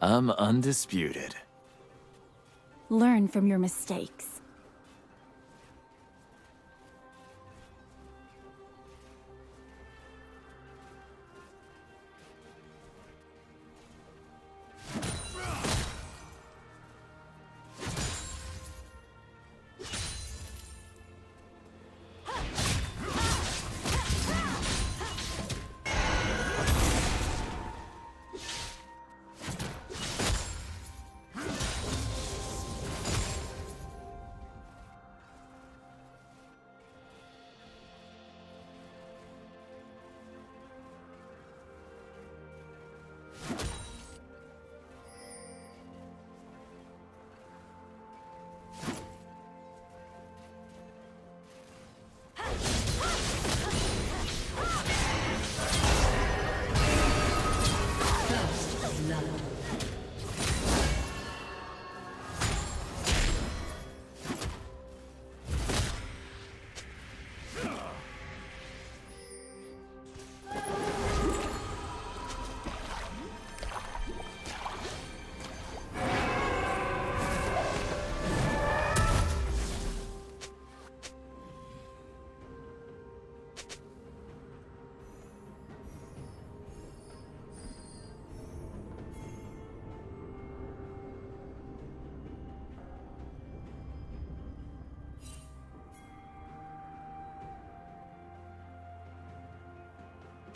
I'm undisputed. Learn from your mistakes.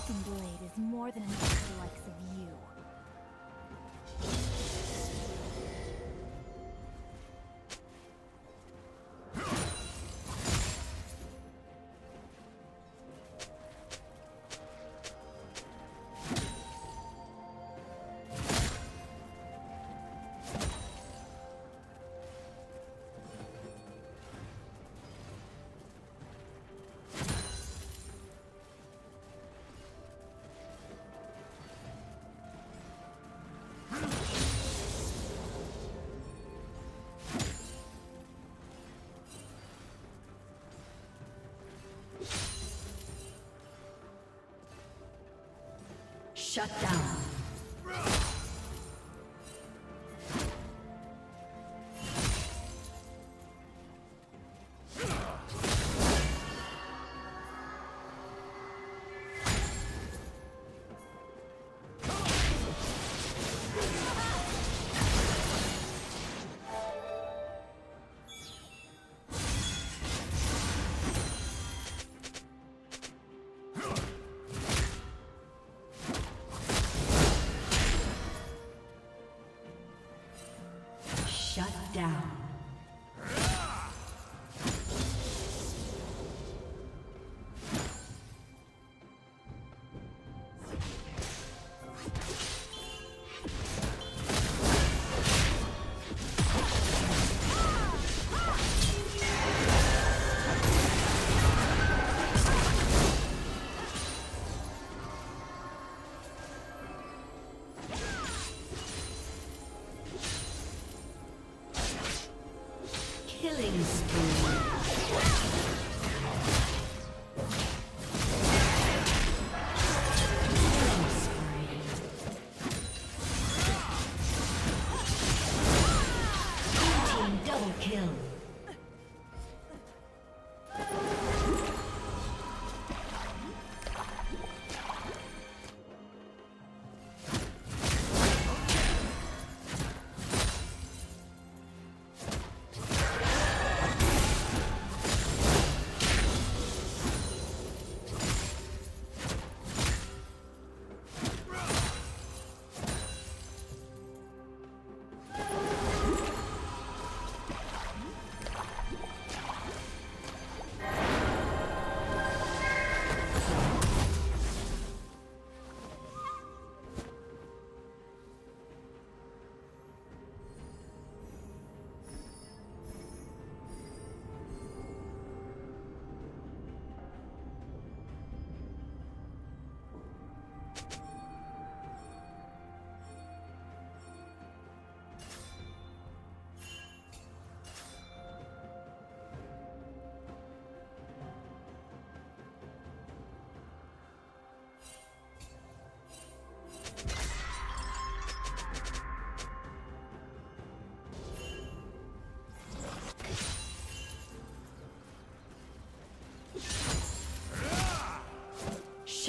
Broken Blade is more than enough for the likes of you. Shut down.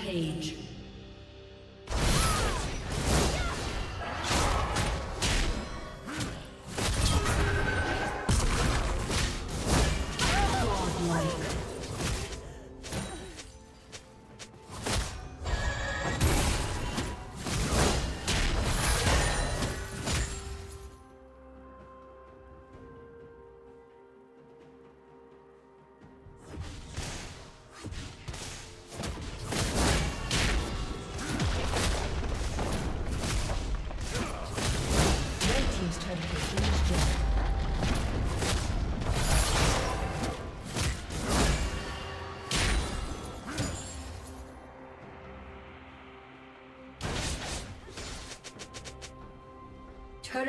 Rampage.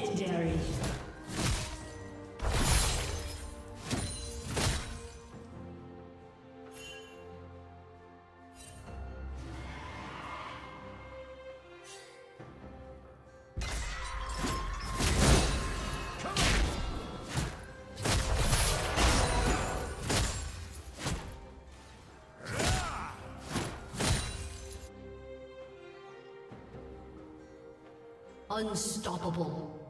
Legendary. Unstoppable.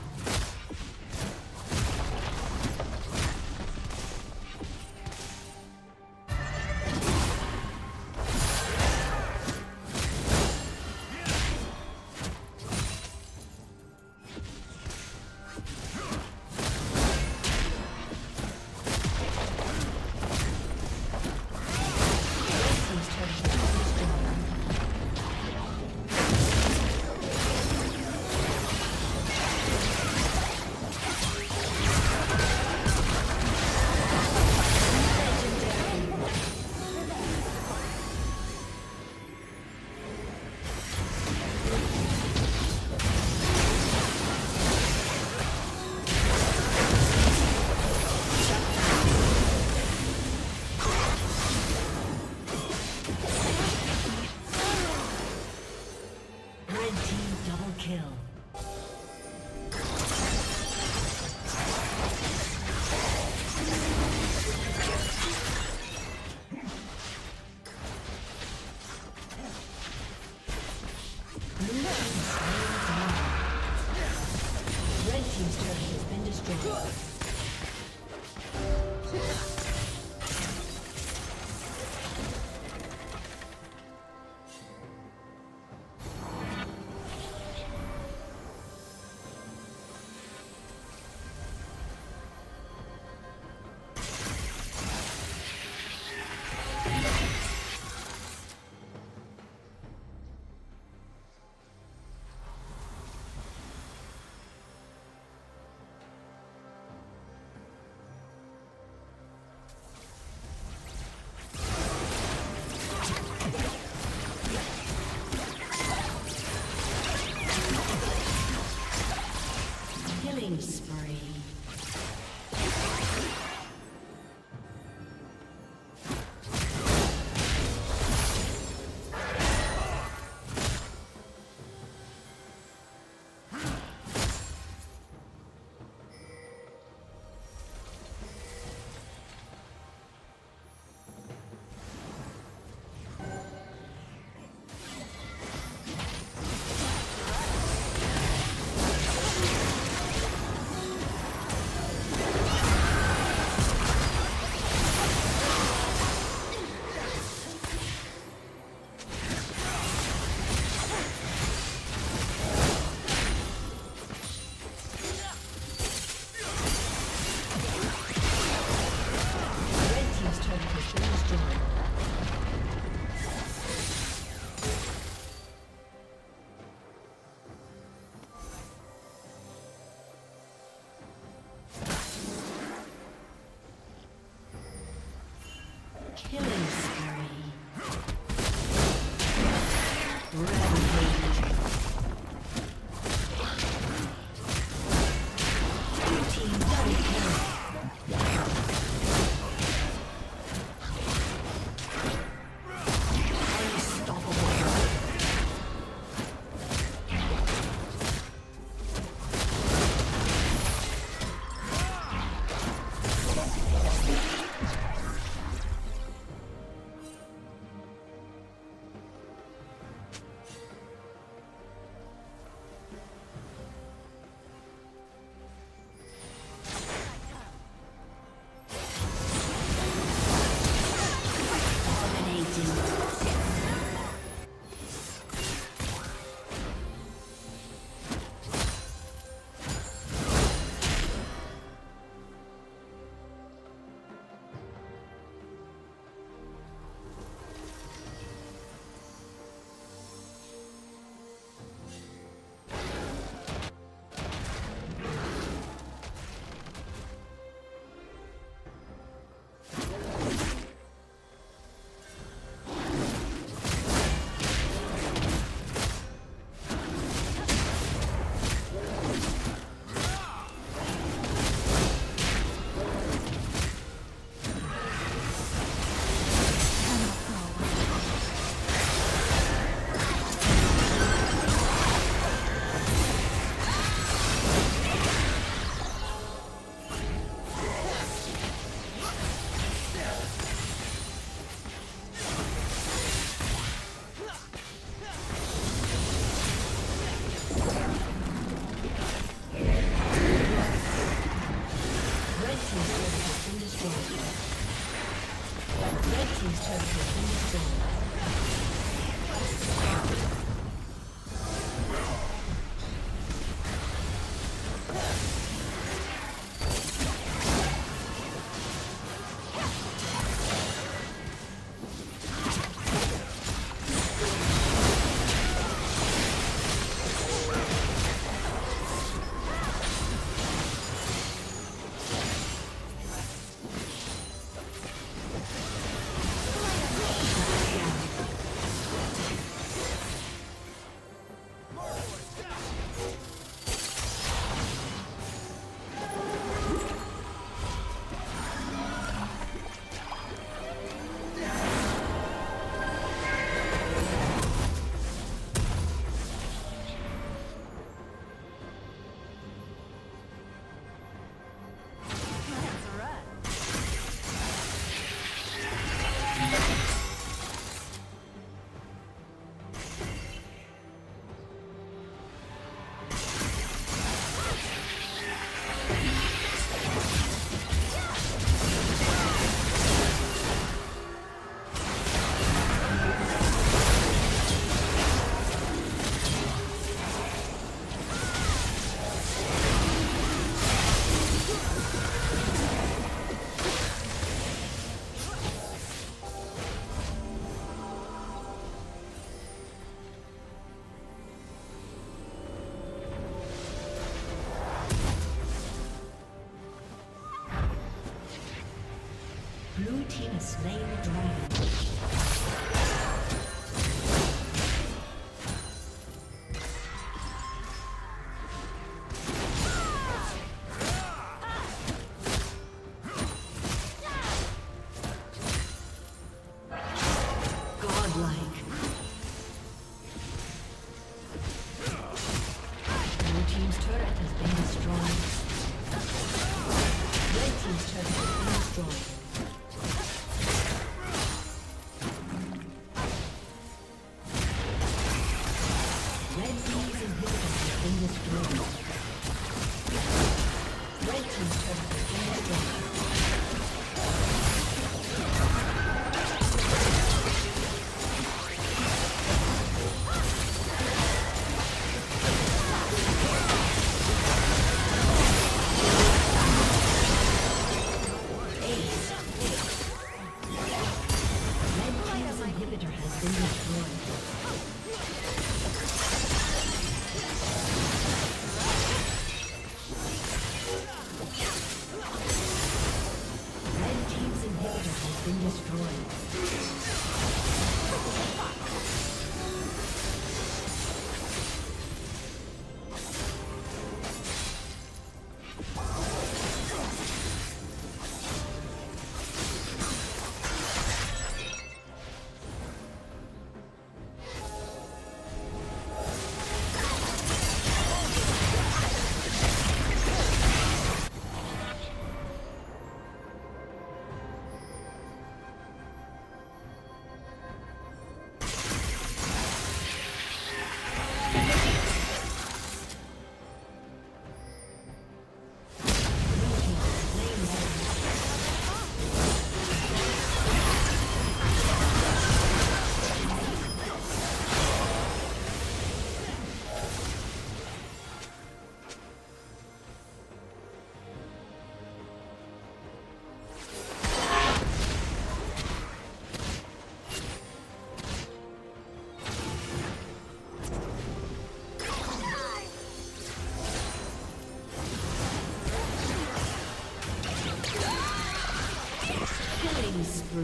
free.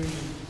Spree.